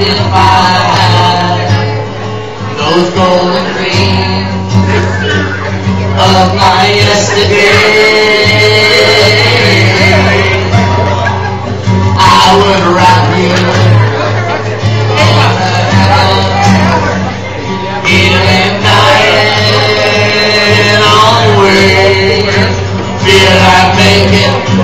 in my eyes. Those golden dreams of my yesterday. I would wrap you in and night and always feel I make it.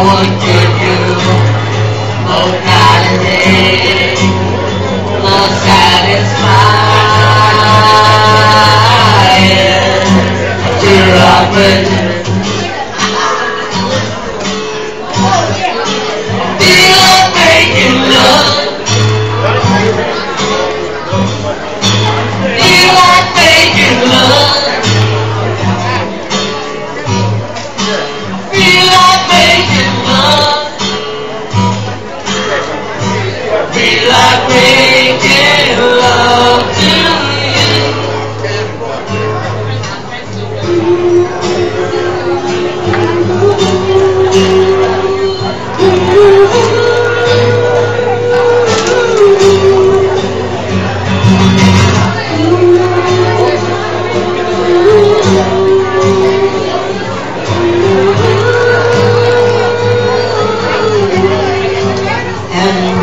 would give you most holiday, most satisfying. You're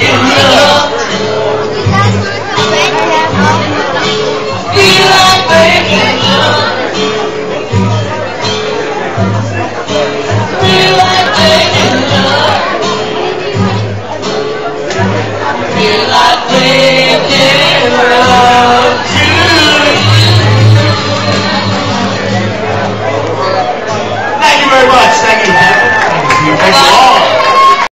Yeah.